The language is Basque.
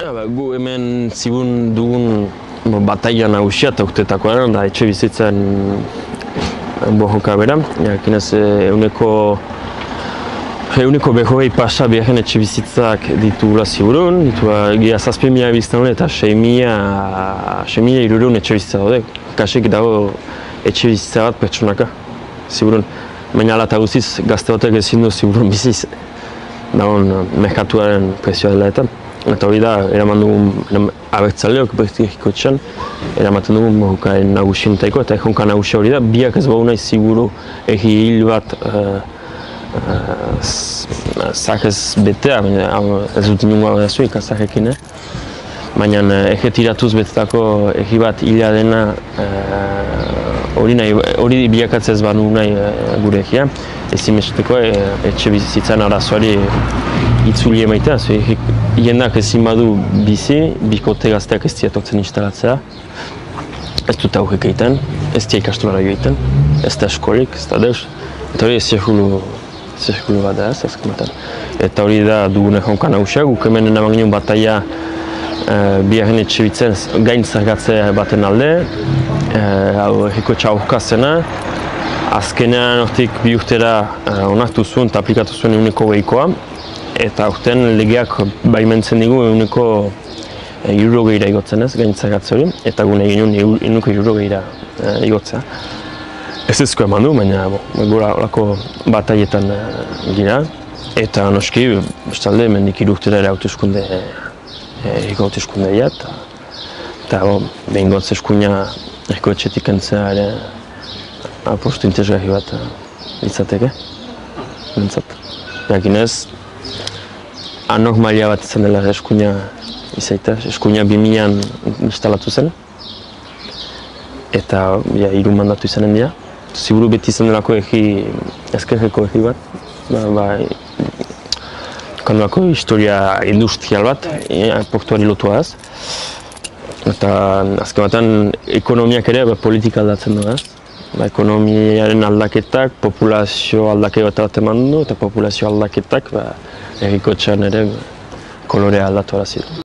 Ja, ba, gu hemen zibun dugun bo, bataia nagusia eta urtetakoa da etxe bizitzen bohoka bera. Jakinez, euneko Euneko behoi pasa beharen etxe bizitzak ditugula ziburun, ditua gira zazpi mila biztan eta sei mila, sei mila irurun etxe bizitza daude. Kasik dago etxe bizitza bat pertsonaka, ziburun. Baina ala eta guztiz gazte batek ezin du ziburun biziz. Dagoen merkatuaren prezioa dela eta. Eta hori da, eraman dugun abertzaleok bertikiko txan, eramaten dugun mohukaen nagusien taiko, eta egonka nagusia hori da, biak ez bau nahi ziburu egi hil bat uh, zakez betea, baina ez dut inungo da zuik azakekin, eh? Baina ege tiratuz betetako egi bat hila dena hori nahi, hori bilakatzez banu nahi gure egia. Ezin mesuteko etxe bizitzan arazoari itzuli emaitea, zu jendak ezin badu bizi, bikote gazteak ez diatotzen instalatzea. Ez dut aurrek egiten, ez dia ikastolara egiten, ez da eskolik, ez da deus. Eta hori ez zirkulu, zirkulu bat da ez, azkamaten. Eta hori da dugun egonka nagusia, guk hemen enaman ginen bataia uh, biharren etxe bitzen gain zergatzea baten alde, hau uh, erriko txaurka zena, azkenean hortik bi urtera uh, onartu zuen eta aplikatu zuen eguneko behikoa, eta aurten legeak baimentzen digu eguneko euro gehira igotzen ez, gain zergatze hori, eta gune egin nuen eguneko euro gehira uh, igotzea. Ez ezko eman du, baina gura horako bataietan uh, gira, eta noski, bestalde, mendik irurtera ere hautezkunde Ego hautezkundea eta eta behin gotz eskuina eko etxetik entzea ere apostu interesgarri bat izateke, bentsat. Jakinez, anok maila bat izan dela eskuina izaita, eskuina bimian instalatu zen. Eta ja, hiru mandatu izanen dira. Ziburu beti izan delako egi, ezkerreko egi bat, ba, ba, kanduako historia industrial bat, e, portuari lotua ez. Eta azken batean ekonomiak ere ba, politika aldatzen du ez. Ba, ekonomiaren aldaketak, populazio aldake bat eman du, eta populazio aldaketak ba, erriko ere kolorea aldatu arazi du.